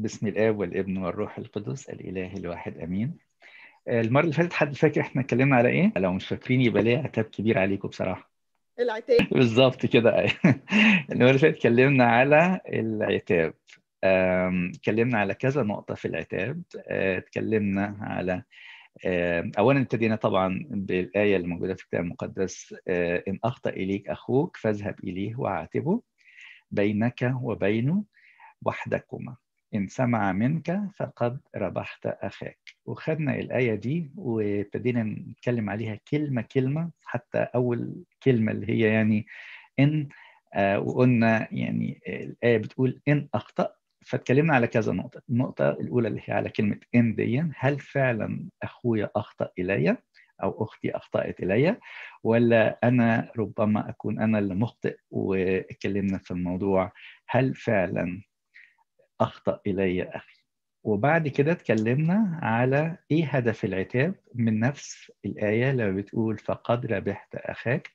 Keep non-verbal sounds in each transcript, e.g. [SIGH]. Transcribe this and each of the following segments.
بسم الآب والابن والروح القدس الإله الواحد أمين. المرة اللي فاتت حد فاكر إحنا اتكلمنا على إيه؟ لو مش فاكرين يبقى ليه عتاب كبير عليكم بصراحة. العتاب. [LAUGHS] بالظبط كده. [LAUGHS] المرة اللي فاتت اتكلمنا على العتاب. اتكلمنا على كذا نقطة في العتاب. اتكلمنا على اولا ابتدينا طبعا بالآية اللي موجودة في الكتاب المقدس إن أخطأ إليك أخوك فاذهب إليه وعاتبه بينك وبينه وحدكما. إن سمع منك فقد ربحت أخاك. وخدنا الآية دي وابتدينا نتكلم عليها كلمة كلمة حتى أول كلمة اللي هي يعني إن آه وقلنا يعني الآية بتقول إن أخطأ فاتكلمنا على كذا نقطة. النقطة الأولى اللي هي على كلمة إن دي هل فعلا أخويا أخطأ إلي أو أختي أخطأت إلي ولا أنا ربما أكون أنا اللي مخطئ؟ واتكلمنا في الموضوع هل فعلا أخطأ إلي أخي. وبعد كده اتكلمنا على إيه هدف العتاب من نفس الآية لما بتقول فقد ربحت أخاك.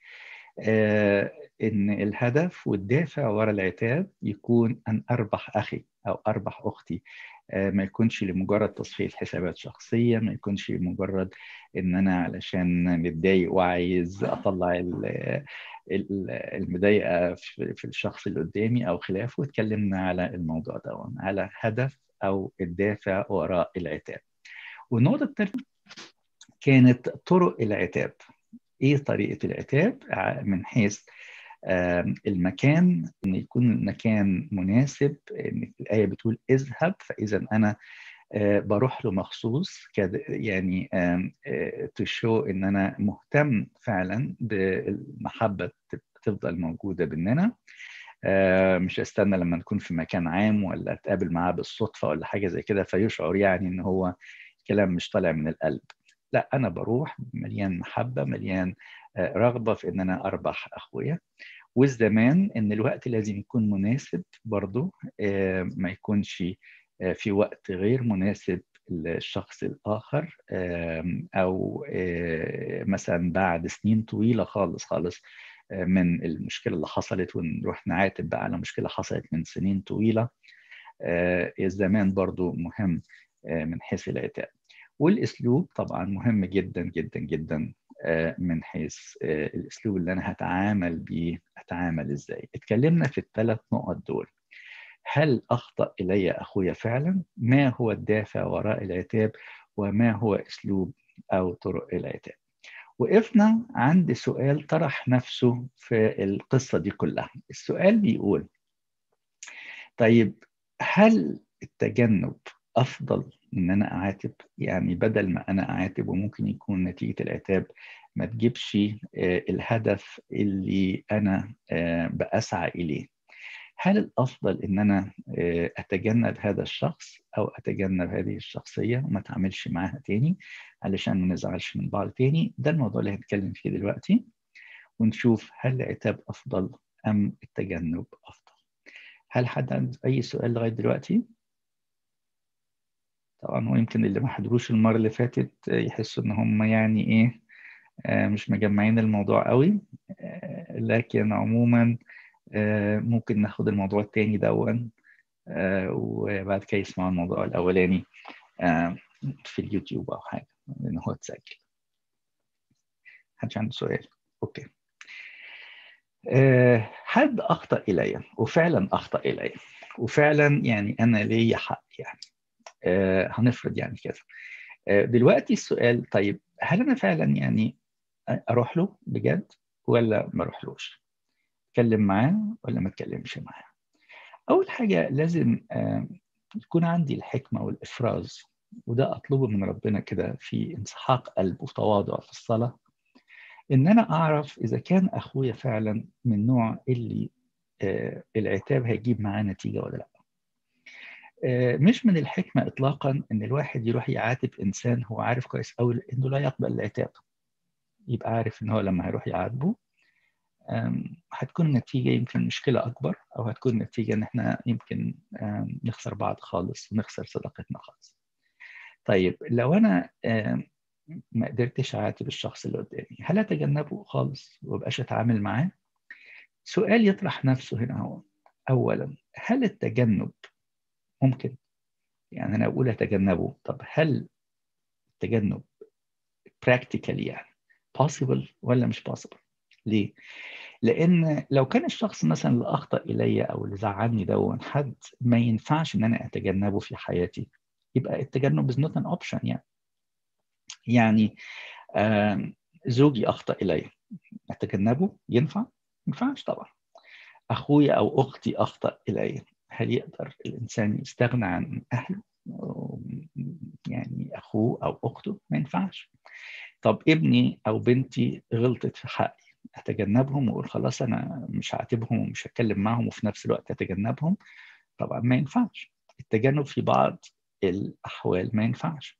آه إن الهدف والدافع ورا العتاب يكون أن أربح أخي أو أربح أختي. آه ما يكونش لمجرد تصفية حسابات شخصية ما يكونش لمجرد إن أنا علشان متضايق وعايز أطلع المضايقة في الشخص اللي قدامي أو خلافه اتكلمنا على الموضوع ده على هدف أو الدافع وراء العتاب. والنقطة الثالثه كانت طرق العتاب. إيه طريقة العتاب؟ من حيث المكان إن يكون المكان مناسب إن الآية بتقول اذهب فإذا أنا بروح له مخصوص يعني تشو إن أنا مهتم فعلا بالمحبة تفضل موجودة بيننا. مش استنى لما نكون في مكان عام ولا أتقابل معاه بالصدفة ولا حاجة زي كده فيشعر يعني إن هو كلام مش طالع من القلب. لا أنا بروح مليان محبة مليان رغبة في إن أنا أربح أخويا. والزمان إن الوقت لازم يكون مناسب برضه ما يكونش في وقت غير مناسب للشخص الآخر أو مثلا بعد سنين طويلة خالص خالص من المشكلة اللي حصلت ونروح نعاتب بقى على مشكلة حصلت من سنين طويلة الزمان برضو مهم من حيث العتاب والأسلوب طبعا مهم جدا جدا جدا. من حيث الأسلوب اللي أنا هتعامل بيه أتعامل إزاي اتكلمنا في الثلاث نقط دول هل أخطأ إلي أخويا فعلا؟ ما هو الدافع وراء العتاب وما هو أسلوب أو طرق العتاب؟ وقفنا عند سؤال طرح نفسه في القصة دي كلها السؤال بيقول طيب هل التجنب أفضل إن أنا أعاتب؟ يعني بدل ما أنا أعاتب وممكن يكون نتيجة العتاب ما تجيبش الهدف اللي أنا بأسعى إليه. هل الأفضل إن أنا أتجنب هذا الشخص أو أتجنب هذه الشخصية وما أتعاملش معاها تاني علشان ما نزعلش من بعض تاني؟ ده الموضوع اللي هنتكلم فيه دلوقتي. ونشوف هل العتاب أفضل أم التجنب أفضل. هل حد عنده أي سؤال لغاية دلوقتي؟ طبعا هو يمكن اللي ما حضروش المرة اللي فاتت يحسوا إن هم يعني إيه مش مجمعين الموضوع قوي. لكن عموما ممكن ناخد الموضوع التاني دون وبعد كده يسمعوا الموضوع الأولاني في اليوتيوب أو حاجة لأن هو اتسجل. محدش عنده سؤال؟ أوكي. حد أخطأ إلي وفعلا أخطأ إلي وفعلا يعني أنا ليا حق يعني. هنفرض يعني كده. دلوقتي السؤال طيب هل أنا فعلا يعني أروح له بجد ولا ما أروحلوش؟ أتكلم معاه ولا ما أتكلمش معاه؟ أول حاجة لازم يكون عندي الحكمة والإفراز وده أطلبه من ربنا كده في انسحاق قلب وتواضع في الصلاة إن أنا أعرف إذا كان أخويا فعلا من نوع اللي العتاب هيجيب معاه نتيجة ولا لأ. مش من الحكمة اطلاقا إن الواحد يروح يعاتب إنسان هو عارف كويس قوي إنه لا يقبل العتاب يبقى عارف إن هو لما هيروح يعاتبه هتكون النتيجة يمكن مشكلة أكبر أو هتكون النتيجة إن إحنا يمكن نخسر بعض خالص ونخسر صداقتنا خالص. طيب لو أنا ما قدرتش أعاتب الشخص اللي قدامي هل أتجنبه خالص ومبقاش أتعامل معاه؟ سؤال يطرح نفسه هنا هو أولا هل التجنب ممكن يعني أنا أقول أتجنبه. طب هل التجنب practically يعني possible ولا مش possible ليه؟ لأن لو كان الشخص مثلا اللي أخطأ الي أو اللي زعلني دون حد ما ينفعش إن أنا أتجنبه في حياتي. يبقى التجنب is not an option يعني. يعني زوجي أخطأ الي أتجنبه؟ ينفع؟ ما ينفعش طبعا. أخوي أو أختي أخطأ الي هل يقدر الإنسان يستغنى عن أهله؟ يعني أخوه أو أخته؟ ما ينفعش. طب ابني أو بنتي غلطت في حقي أتجنبهم وأقول خلاص أنا مش هعاتبهم ومش هتكلم معهم وفي نفس الوقت أتجنبهم؟ طبعا ما ينفعش. التجنب في بعض الأحوال ما ينفعش.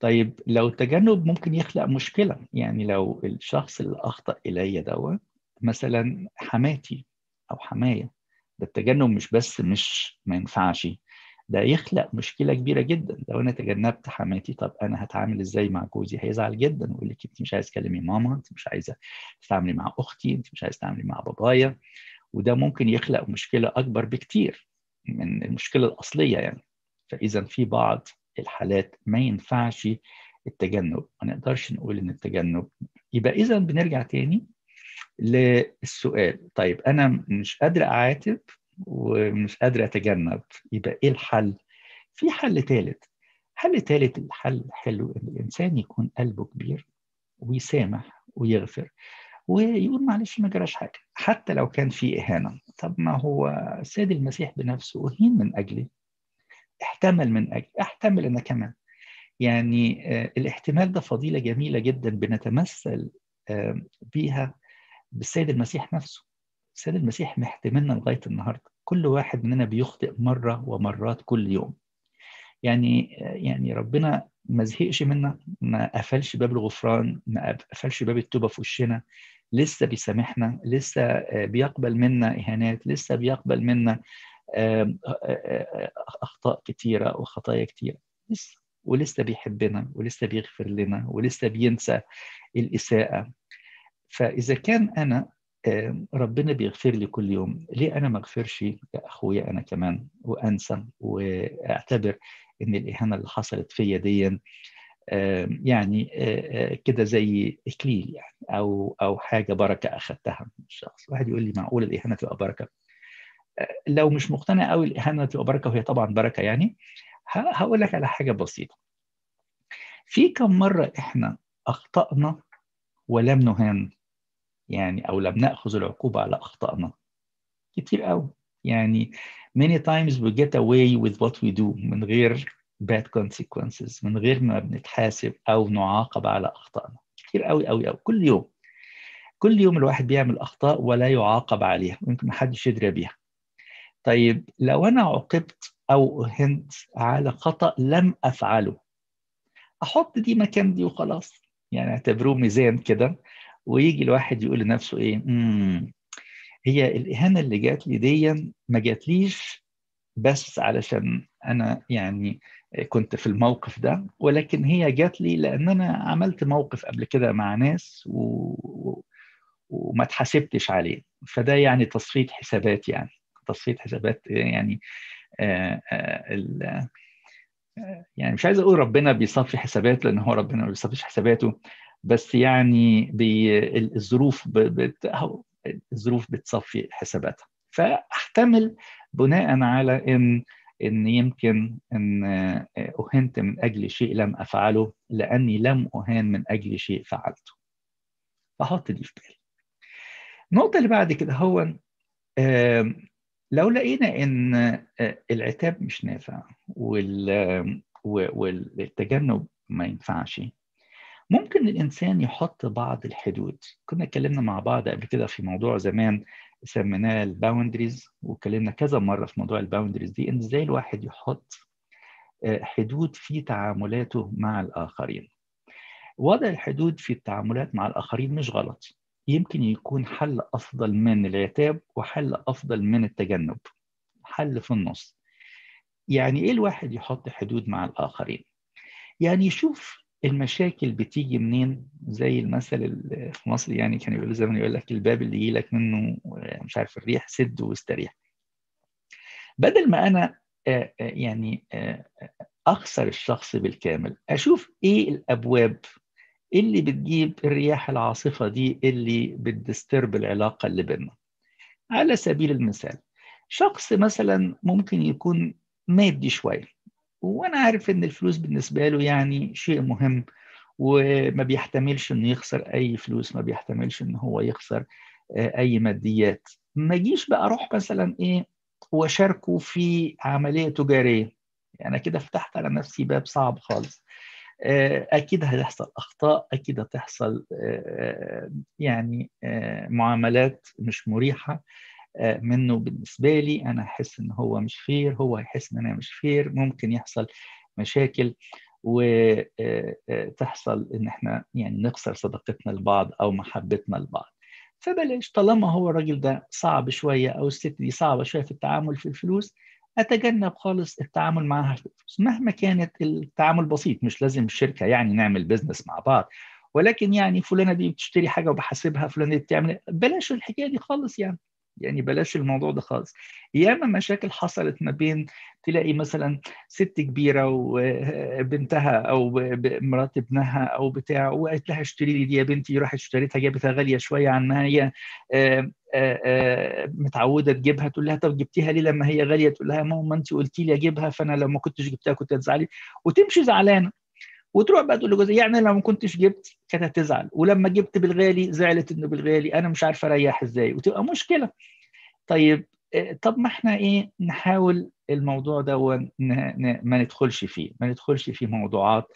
طيب لو التجنب ممكن يخلق مشكلة يعني لو الشخص اللي أخطأ الي دوت مثلا حماتي أو حماية ده التجنب مش بس مش ما ينفعش. ده يخلق مشكلة كبيرة جدا. لو أنا تجنبت حماتي طب أنا هتعامل إزاي مع جوزي؟ هيزعل جدا ويقول لك أنت مش عايز تكلمي ماما أنت مش عايزة تتعاملي مع أختي أنت مش عايزه تتعاملي مع بابايا. وده ممكن يخلق مشكلة أكبر بكتير من المشكلة الأصلية يعني. فاذا في بعض الحالات ما ينفعش التجنب. ما نقدرش نقول إن التجنب. يبقى اذا بنرجع تاني للسؤال. طيب أنا مش قادر أعاتب ومش قادر أتجنب. يبقى إيه الحل؟ في حل ثالث حل ثالث الحل حلو إن الإنسان يكون قلبه كبير ويسامح ويغفر ويقول معلش ما جراش حاجة حتى لو كان في إهانة. طب ما هو السيد المسيح بنفسه أهين من أجلي احتمل من أجلي أحتمل أنا كمان. يعني الاحتمال ده فضيلة جميلة جدا بنتمثل بيها بالسيد المسيح نفسه. السيد المسيح محتملنا لغاية النهارده. كل واحد مننا بيخطئ مرة ومرات كل يوم. يعني يعني ربنا ما زهقش منا ما قفلش باب الغفران ما قفلش باب التوبة في وشنا. لسه بيسامحنا لسه بيقبل منا إهانات لسه بيقبل منا أخطاء كتيرة وخطايا كتيرة. لسه. ولسه بيحبنا ولسه بيغفر لنا ولسه بينسى الإساءة. فإذا كان أنا ربنا بيغفر لي كل يوم ليه أنا ما أغفرش لأخويا أنا كمان وأنسى وأعتبر إن الإهانة اللي حصلت فيا دي يعني كده زي إكليل يعني أو أو حاجة بركة اخذتها من الشخص. واحد يقول لي معقول الإهانة تبقى بركة؟ لو مش مقتنع قوي الإهانة تبقى بركة وهي طبعا بركة يعني هقول لك على حاجة بسيطة. في كم مرة إحنا أخطأنا ولم نهان؟ يعني أو لم نأخذ العقوبة على أخطائنا. كتير قوي. يعني many times we get away with what we do من غير bad consequences من غير ما بنتحاسب أو نعاقب على أخطائنا. كتير قوي قوي قوي. كل يوم كل يوم الواحد بيعمل أخطاء ولا يعاقب عليها. ويمكن محدش يدري بيها. طيب لو أنا عوقبت أو أهنت على خطأ لم أفعله أحط دي مكان دي وخلاص. يعني أعتبروه ميزان كده. ويجي الواحد يقول لنفسه إيه؟ مم. هي الإهانة اللي جات لي دي ما جاتليش بس علشان أنا يعني كنت في الموقف ده ولكن هي جات لي لأن أنا عملت موقف قبل كده مع ناس و... وما اتحاسبتش عليه. فده يعني تصفية حسابات يعني. تصفية حسابات يعني آآ آآ يعني مش عايز أقول ربنا بيصفي حسابات لأن هو ربنا ما بيصفيش حساباته. بس يعني الظروف. الظروف بتصفي حساباتها فأحتمل بناء على إن إن يمكن إن أهنت من أجل شيء لم أفعله لأني لم أهان من أجل شيء فعلته فحط دي في بالي النقطة اللي بعد كده هو لو لقينا إن العتاب مش نافع والتجنب ما ينفعش ممكن الإنسان يحط بعض الحدود. كنا اتكلمنا مع بعض قبل كده في موضوع زمان سميناه ال boundaries واتكلمنا كذا مرة في موضوع ال boundaries دي إن إزاي الواحد يحط حدود في تعاملاته مع الآخرين. وضع الحدود في التعاملات مع الآخرين مش غلط. يمكن يكون حل أفضل من العتاب وحل أفضل من التجنب. حل في النص. يعني إيه الواحد يحط حدود مع الآخرين؟ يعني يشوف المشاكل بتيجي منين؟ زي المثل في مصر يعني كان يقول زمان يقول لك الباب اللي يجي لك منه مش عارف الريح سد واستريح. بدل ما أنا يعني أخسر الشخص بالكامل أشوف إيه الأبواب اللي بتجيب الرياح العاصفة دي اللي بتدسترب العلاقة اللي بيننا؟ على سبيل المثال شخص مثلا ممكن يكون مادي شوية. وأنا عارف ان الفلوس بالنسبة له يعني شيء مهم وما بيحتملش انه يخسر اي فلوس ما بيحتملش ان هو يخسر اي ماديات. ما اجيش بقى أروح مثلا إيه واشاركه في عملية تجارية. يعني كده فتحت على نفسي باب صعب خالص. أكيد هتحصل اخطاء أكيد هتحصل يعني معاملات مش مريحة. منه بالنسبة لي أنا أحس إن هو مش fair هو هيحس إن أنا مش fair ممكن يحصل مشاكل وتحصل إن إحنا يعني نخسر صداقتنا لبعض أو محبتنا لبعض. فبلاش طالما هو الراجل ده صعب شوية أو الست دي صعبة شوية في التعامل في الفلوس أتجنب خالص التعامل معها في الفلوس. مهما كانت التعامل بسيط مش لازم الشركة يعني نعمل business مع بعض. ولكن يعني فلانة دي بتشتري حاجة وبحاسبها فلانة دي بتعمل بلاش الحكاية دي خالص يعني. يعني بلاش الموضوع ده خالص. ياما مشاكل حصلت ما بين تلاقي مثلا ست كبيرة وبنتها أو مرات ابنها أو بتاع وقالت لها اشتري لي دي يا بنتي راحت اشتريتها جابتها غالية شوية عن ما هي متعودة تجيبها تقول لها طب جبتيها ليه لما هي غالية؟ تقول لها ماما انت قلتي لي أجيبها فأنا لو ما كنتش جبتها كنت هتزعلي وتمشي زعلانة. وتروح بقى تقول لجوزها يعني لو ما كنتش جبت كانت هتزعل. ولما جبت بالغالي زعلت إنه بالغالي أنا مش عارفه أريح إزاي. وتبقى مشكلة. طيب طب ما إحنا إيه نحاول الموضوع ده ما ندخلش فيه. ما ندخلش في موضوعات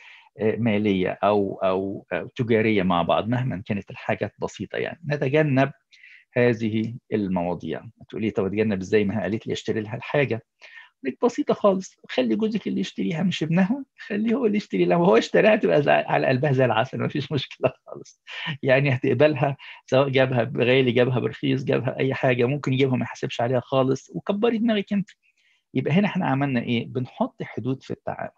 مالية أو أو تجارية مع بعض مهما كانت الحاجات بسيطة يعني. نتجنب هذه المواضيع. تقولي طب أتجنب إزاي؟ ما قالت لي أشتري لها الحاجة. بسيطة خالص. خلي جوزك اللي يشتريها مش ابنها خليه هو اللي يشتري لو هو اشتراها تبقى على قلبها زي العسل ما فيش [LAUGHS] مشكلة خالص. يعني هتقبلها سواء جابها بغالي جابها برخيص جابها أي حاجة ممكن يجيبها ما يحاسبش عليها خالص. وكبري دماغك أنت. يبقى هنا إحنا عملنا إيه؟ بنحط حدود في التعامل.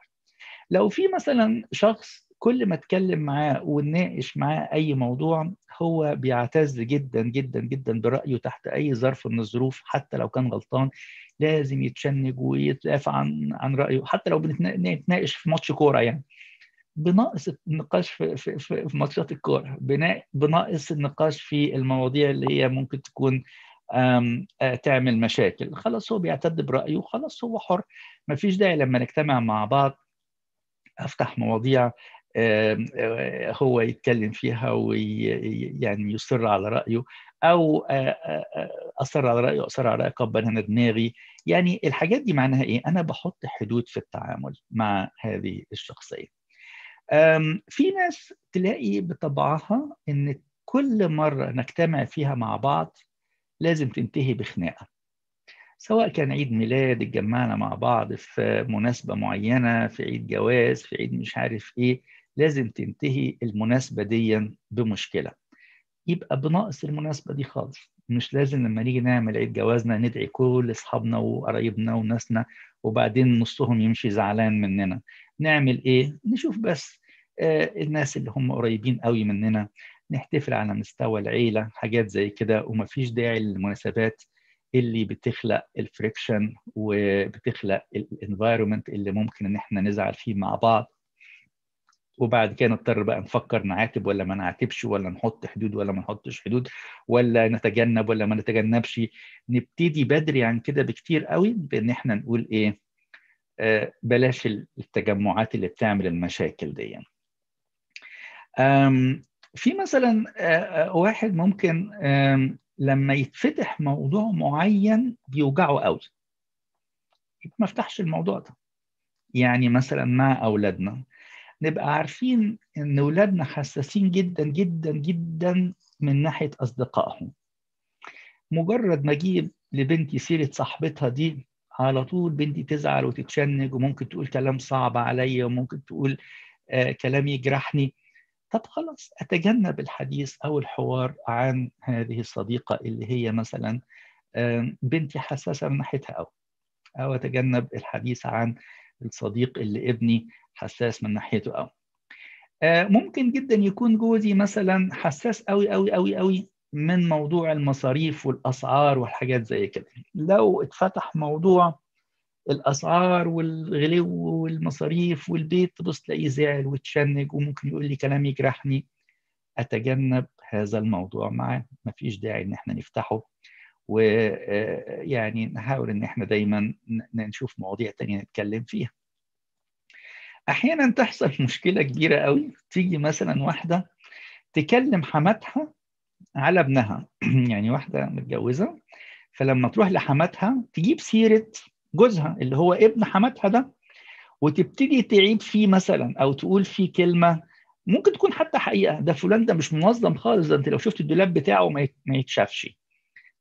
لو في مثلا شخص كل ما اتكلم معاه ونناقش معاه أي موضوع هو بيعتز جدا جدا جدا برأيه تحت أي ظرف من الظروف حتى لو كان غلطان. لازم يتشنج ويتدافع عن عن رأيه حتى لو بنتناقش في ماتش كورة يعني. بناقص النقاش في في في, في ماتشات الكورة. بناقص النقاش في المواضيع اللي هي ممكن تكون آم آ تعمل مشاكل. خلاص هو بيعتد برأيه وخلاص هو حر. ما فيش داعي لما نجتمع مع بعض أفتح مواضيع هو يتكلم فيها ويعني يصر على رأيه أو أصر على رأيه أصر على رأيه اكبر أنا دماغي. يعني الحاجات دي معناها إيه؟ أنا بحط حدود في التعامل مع هذه الشخصية. في ناس تلاقي بطبعها إن كل مرة نجتمع فيها مع بعض لازم تنتهي بخناقة. سواء كان عيد ميلاد اتجمعنا مع بعض في مناسبة معينة في عيد جواز في عيد مش عارف إيه. لازم تنتهي المناسبة دي بمشكلة. يبقى بناقص المناسبة دي خالص. مش لازم لما نيجي نعمل عيد جوازنا ندعي كل أصحابنا وقرايبنا وناسنا وبعدين نصهم يمشي زعلان مننا. نعمل إيه؟ نشوف بس آه الناس اللي هم قريبين قوي مننا نحتفل على مستوى العيلة حاجات زي كده. ومفيش داعي للمناسبات اللي بتخلق ال friction وبتخلق ال environment اللي ممكن إن إحنا نزعل فيه مع بعض. وبعد كده نضطر بقى نفكر نعاتب ولا ما نعاتبش ولا نحط حدود ولا ما نحطش حدود ولا نتجنب ولا ما نتجنبش. نبتدي بدري عن كده بكتير قوي بإن إحنا نقول إيه؟ آه بلاش التجمعات اللي بتعمل المشاكل دي. في مثلا آه واحد ممكن لما يتفتح موضوع معين بيوجعه قوي. ما افتحش الموضوع ده. يعني مثلا مع أولادنا. نبقى عارفين إن اولادنا حساسين جدا جدا جدا من ناحية أصدقائهم. مجرد ما أجيب لبنتي سيرة صاحبتها دي على طول بنتي تزعل وتتشنج وممكن تقول كلام صعب عليا وممكن تقول آه كلام يجرحني. طب خلاص أتجنب الحديث أو الحوار عن هذه الصديقة اللي هي مثلا آه بنتي حساسة من ناحيتها أو أو أتجنب الحديث عن الصديق اللي ابني حساس من ناحيته قوي. ممكن جدا يكون جوزي مثلا حساس قوي قوي قوي قوي من موضوع المصاريف والأسعار والحاجات زي كده. لو اتفتح موضوع الأسعار والغلو والمصاريف والبيت تبص تلاقيه زعل وتشنج وممكن يقول لي كلام يجرحني. أتجنب هذا الموضوع معاه. مفيش داعي إن إحنا نفتحه. ويعني نحاول إن إحنا دايما نشوف مواضيع تانية نتكلم فيها. أحيانا تحصل [LAUGHS] مشكلة كبيرة قوي. تيجي مثلا واحدة تكلم حماتها على ابنها. [CLEARS THROAT] يعني واحدة متجوزة. فلما تروح لحماتها تجيب سيرة جوزها اللي هو ابن حماتها ده وتبتدي تعيد فيه مثلا أو تقول فيه كلمة. ممكن تكون حتى حقيقة. ده فلان ده مش منظم خالص ده أنت لو شفت الدولاب بتاعه ما يتشافش.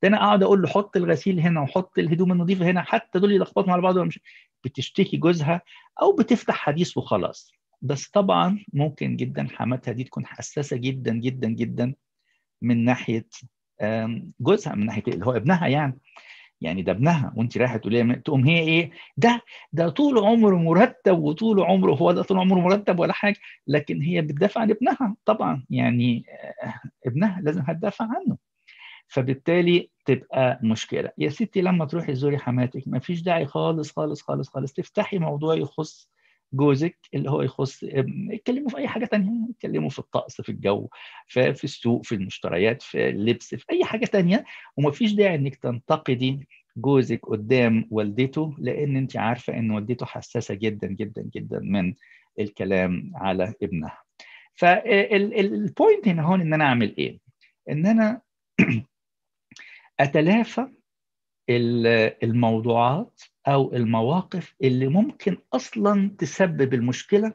ده أنا اقعد أقول له حط الغسيل هنا وحط الهدوم النظيفة هنا حتى دول يلخبطوا على بعض مش بتشتكي جوزها أو بتفتح حديث وخلاص. بس طبعا ممكن جدا حماتها دي تكون حساسة جدا جدا جدا من ناحية جوزها من ناحية اللي هو ابنها يعني. يعني ده ابنها وانت رايحة تقولي تقوم هي إيه؟ ده ده طول عمره مرتب وطول عمره هو ده طول عمره مرتب ولا حاجة لكن هي بتدافع عن ابنها طبعا. يعني ابنها لازم هتدافع عنه. فبالتالي تبقى مشكلة. يا ستي لما تروحي تزوري حماتك ما فيش داعي خالص خالص خالص خالص. تفتحي موضوع يخص جوزك اللي هو يخص اتكلموا في أي حاجة تانية. اتكلموا في الطقس في الجو في, السوق في المشتريات في اللبس في أي حاجة تانية. وما فيش داعي إنك تنتقدي جوزك قدام والدته لأن أنت عارفة إن والدته حساسة جدا جدا جدا من الكلام على ابنها. فالبوينت هنا هون إن أنا أعمل إيه؟ إن أنا [CLEARS THROAT] أتلافى الموضوعات أو المواقف اللي ممكن أصلا تسبب المشكلة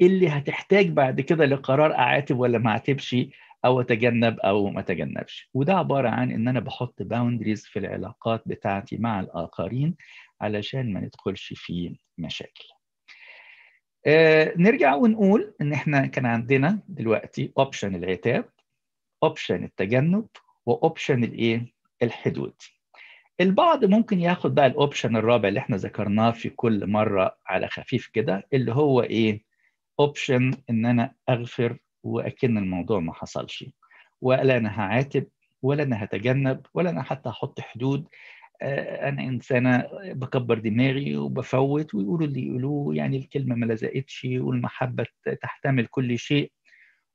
اللي هتحتاج بعد كده لقرار أعاتب ولا ما أعاتبش أو أتجنب أو ما أتجنبش. وده عبارة عن إن أنا بحط boundaries في العلاقات بتاعتي مع الآخرين علشان ما ندخلش في مشاكل. آه نرجع ونقول إن إحنا كان عندنا دلوقتي option العتاب option التجنب و option الإيه؟ الحدود. البعض ممكن ياخد بقى ال option الرابع اللي إحنا ذكرناه في كل مرة على خفيف كده اللي هو إيه؟ option إن أنا أغفر وأكن الموضوع ما حصلش. ولا أنا هعاتب ولا أنا هتجنب ولا أنا حتى أحط حدود. أنا إنسانة بكبر دماغي وبفوت ويقولوا اللي يقولوه يعني الكلمة ما لزقتش والمحبة تحتمل كل شيء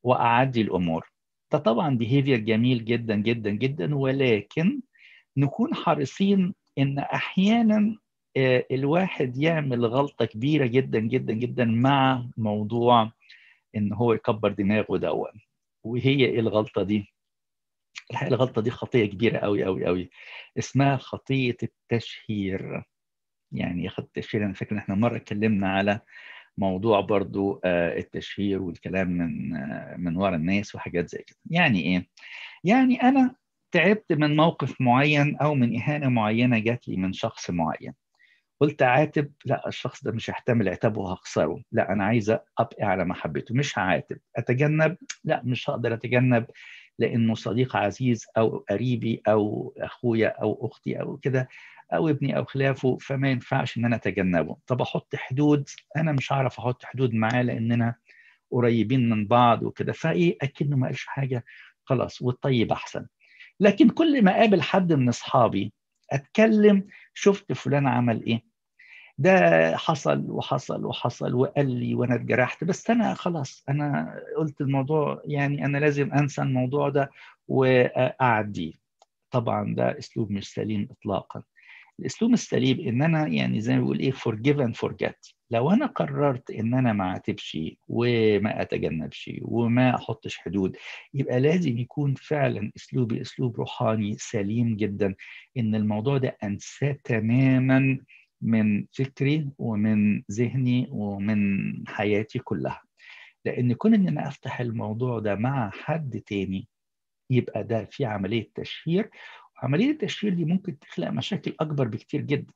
وأعدي الأمور. ده طبعا بيهيفير جميل جدا جدا جدا ولكن نكون حريصين إن أحيانا الواحد يعمل غلطة كبيرة جدا جدا جدا مع موضوع إن هو يكبر دماغه دون وهي إيه الغلطة دي؟ الحقيقة الغلطة دي خطية كبيرة قوي قوي قوي اسمها خطية التشهير. يعني يا التشهير أنا فاكر إن إحنا مرة اتكلمنا على موضوع برضو التشهير والكلام من من ورا الناس وحاجات زي كده. يعني إيه؟ يعني أنا تعبت من موقف معين أو من إهانة معينة جات لي من شخص معين. قلت عاتب لا الشخص ده مش هيحتمل عتابه وهخسره. لا أنا عايزه ابقى على محبته مش هعاتب. أتجنب؟ لا مش هقدر أتجنب لأنه صديق عزيز أو قريبي أو أخويا أو أختي أو كده. أو ابني أو خلافه فما ينفعش إن أنا أتجنبه. طب أحط حدود؟ أنا مش هعرف أحط حدود معاه لاننا قريبين من بعض وكده. فإيه؟ اكنه ما قالش حاجة. خلاص والطيب أحسن. لكن كل ما أقابل حد من أصحابي أتكلم شفت فلان عمل إيه؟ ده حصل وحصل وحصل وقال لي وأنا اتجرحت. بس أنا خلاص أنا قلت الموضوع يعني أنا لازم أنسى الموضوع ده وأعديه. طبعا ده أسلوب مش سليم اطلاقا. الأسلوب السليم إن أنا يعني زي ما بيقول إيه forgive and forget. لو أنا قررت إن أنا ما أعاتبش وما أتجنبش وما أحطش حدود يبقى لازم يكون فعلا أسلوبي أسلوب روحاني سليم جدا. إن الموضوع ده أنساه تماما من فكري ومن ذهني ومن حياتي كلها. لأن كون إن أنا أفتح الموضوع ده مع حد تاني يبقى ده في عملية تشهير عملية التشهير دي ممكن تخلق مشاكل أكبر بكتير جدا.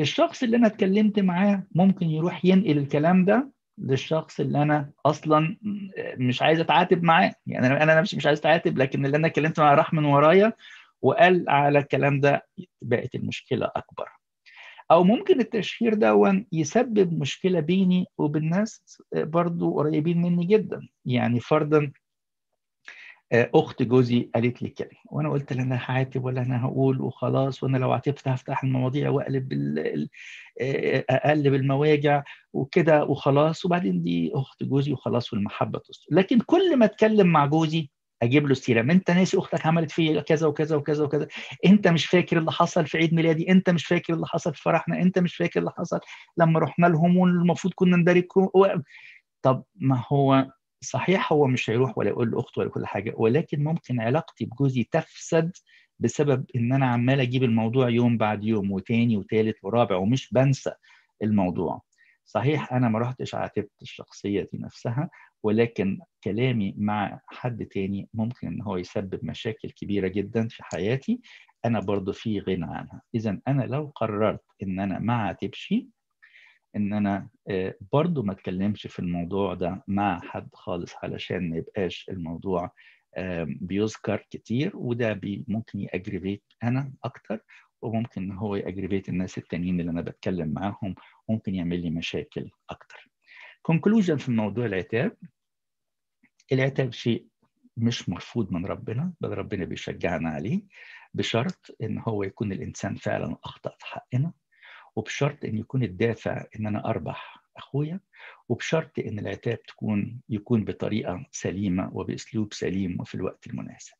الشخص اللي أنا اتكلمت معاه ممكن يروح ينقل الكلام ده للشخص اللي أنا أصلا مش عايز أتعاتب معاه. يعني أنا نفسي مش عايز أتعاتب لكن اللي أنا اتكلمت معاه راح من ورايا وقال على الكلام ده بقت المشكلة أكبر. أو ممكن التشهير ده يسبب مشكلة بيني وبين ناس برضو قريبين مني جدا. يعني فرضا أخت جوزي قالت لي كلمه وأنا قلت لها أنا هعاتب ولا أنا هقول وخلاص وأنا لو عاتبت هفتح المواضيع وأقلب أقلب المواجع وكده وخلاص وبعدين دي أخت جوزي وخلاص والمحبة تصل لكن كل ما أتكلم مع جوزي أجيب له السيرة ما أنت ناسي أختك عملت فيا كذا وكذا وكذا وكذا أنت مش فاكر اللي حصل في عيد ميلادي أنت مش فاكر اللي حصل في فرحنا أنت مش فاكر اللي حصل لما رحنا لهم والمفروض كنا ندارك طب ما هو صحيح هو مش هيروح ولا يقول لأخته ولا كل حاجة ولكن ممكن علاقتي بجوزي تفسد بسبب إن أنا عمال أجيب الموضوع يوم بعد يوم وتاني وتالت ورابع ومش بنسى الموضوع. صحيح أنا ما رحتش عاتبت الشخصية دي نفسها ولكن كلامي مع حد تاني ممكن إن هو يسبب مشاكل كبيرة جدا في حياتي أنا برضو في غنى عنها. اذا أنا لو قررت إن أنا ما عاتبش إن أنا برضو ما أتكلمش في الموضوع ده مع حد خالص علشان ما يبقاش الموضوع بيذكر كتير وده بي ممكن ي aggravate أنا أكتر وممكن هو ي aggravate الناس التانيين اللي أنا بتكلم معاهم ممكن يعمل لي مشاكل أكتر. conclusion في موضوع العتاب. العتاب شيء مش مرفوض من ربنا بل ربنا بيشجعنا عليه بشرط إن هو يكون الإنسان فعلا اخطا في حقنا. وبشرط إن يكون الدافع إن أنا أربح أخويا وبشرط إن العتاب تكون يكون بطريقة سليمة وبأسلوب سليم وفي الوقت المناسب.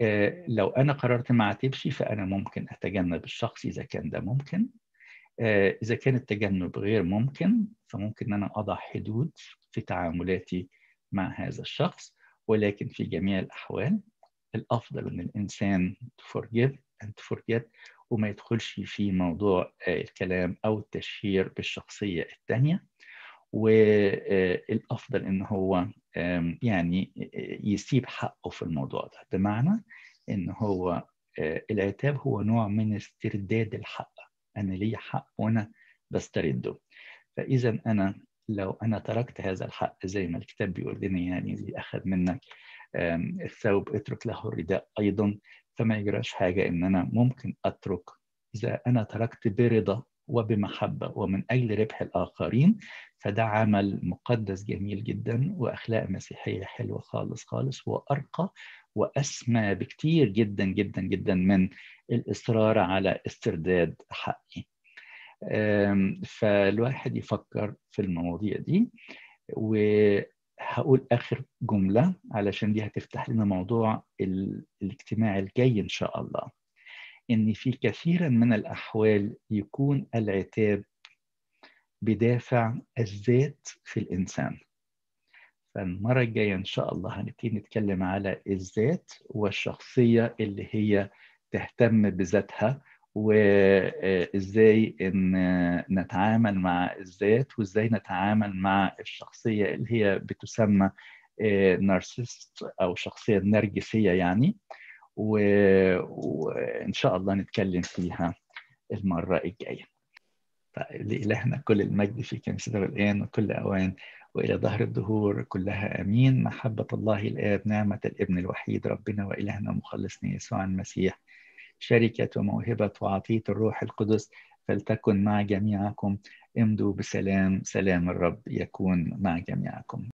آه لو أنا قررت ما اعاتبش فأنا ممكن أتجنب الشخص إذا كان ده ممكن. آه إذا كان التجنب غير ممكن فممكن إن أنا أضع حدود في تعاملاتي مع هذا الشخص ولكن في جميع الأحوال الأفضل إن الإنسان forgive and forget وما يدخلش في موضوع الكلام أو التشهير بالشخصية الثانية والافضل إن هو يعني يسيب حقه في الموضوع ده. بمعنى إن هو العتاب هو نوع من استرداد الحق. أنا لي حق وأنا بسترده. فإذا أنا لو أنا تركت هذا الحق زي ما الكتاب بيقول لنا يعني اللي اخذ منك الثوب اترك له الرداء أيضا. فما يجراش حاجة إن أنا ممكن أترك إذا أنا تركت برضا وبمحبة ومن أجل ربح الآخرين فده عمل مقدس جميل جدا وأخلاق مسيحية حلوة خالص خالص وأرقى وأسمى بكتير جدا جدا جدا من الإصرار على استرداد حقي. فالواحد يفكر في المواضيع دي وهقول آخر جملة علشان دي هتفتح لنا موضوع الاجتماع الجاي إن شاء الله. إن في كثيرا من الأحوال يكون العتاب بدافع الذات في الإنسان. فالمرة الجاية إن شاء الله هنبتدي نتكلم على الذات والشخصية اللي هي تهتم بذاتها وإزاي إن نتعامل مع الذات وإزاي نتعامل مع الشخصية اللي هي بتسمى نارسيست أو شخصية نرجسية يعني. وإن شاء الله نتكلم فيها المرة الجاية. لإلهنا كل المجد في كنيسته الآن وكل أوان وإلى ظهر الدهور كلها أمين. محبة الله الآب نعمة الابن الوحيد ربنا وإلهنا مخلصنا يسوع المسيح. شركة وموهبة وعطية الروح القدس فلتكن مع جميعكم. امضوا بسلام. سلام الرب يكون مع جميعكم.